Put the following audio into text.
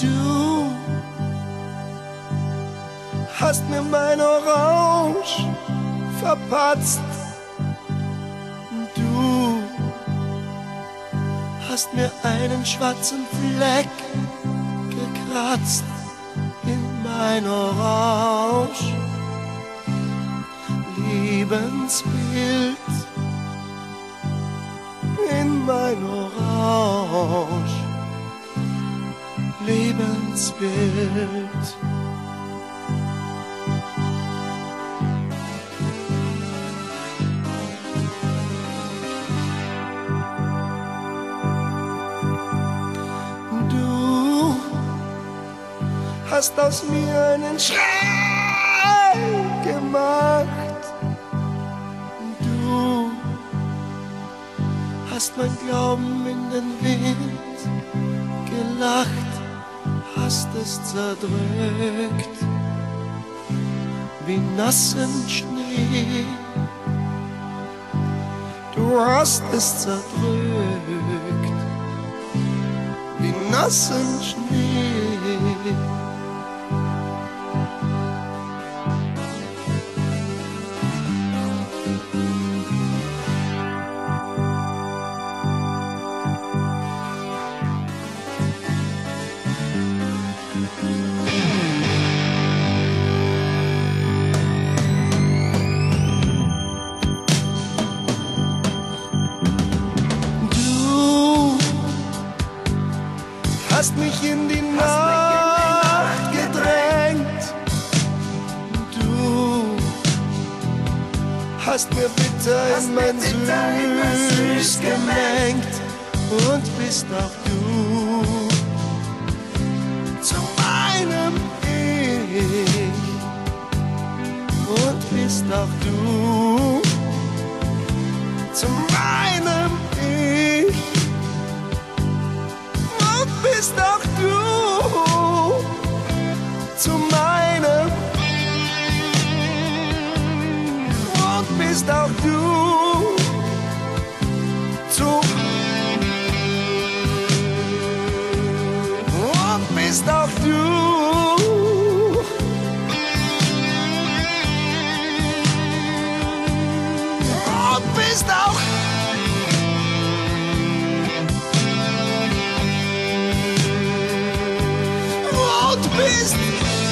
du hast mir mein Orange verpatzt. Du hast mir einen schwarzen Fleck gekratzt in mein Orange. Lebensbild in mein Orange. Lebensbild. Du hast aus mir einen Schrei gemacht. Du hast mein Glauben in den Wind gelacht, hast es zerdrückt wie nassen Schnee. Du hast es zerdrückt wie nassen Schnee. Hast mich in die Nacht gedrängt. Du hast mir bitter in mein Süß gemengt und bist auch du zu meinem Ich und bist auch du zu meinem bist du zu meinem und bist auch du zu und bist auch du und und bist